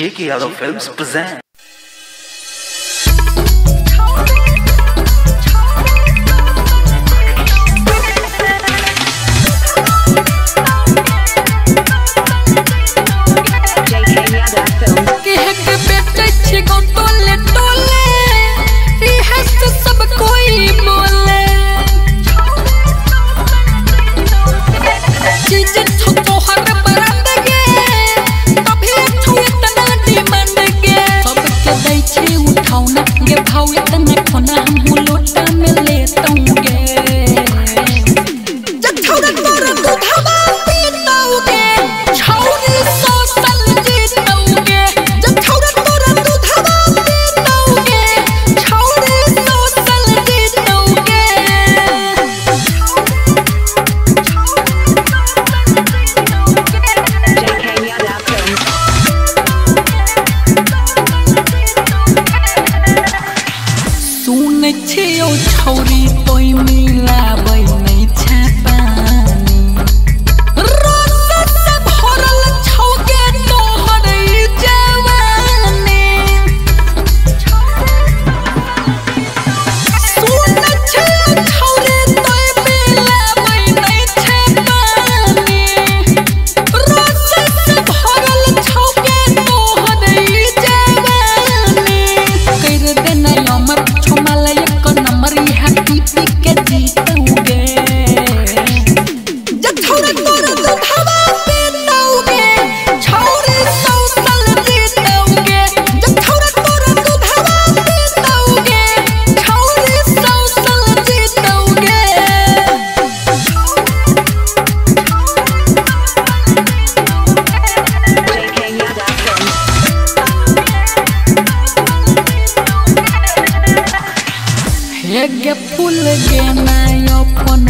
J.K. Yadav Films presents. के भाऊ इतना कोना मुलो Chia 别 ये फूल गे मैं अपन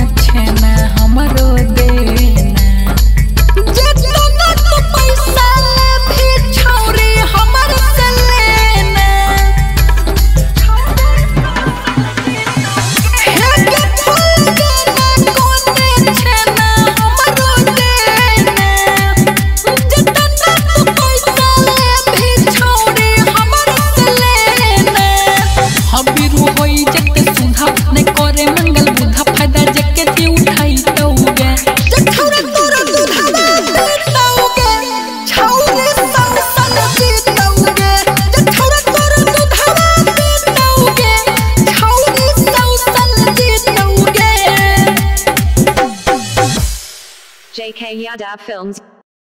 J.K. Yadav Films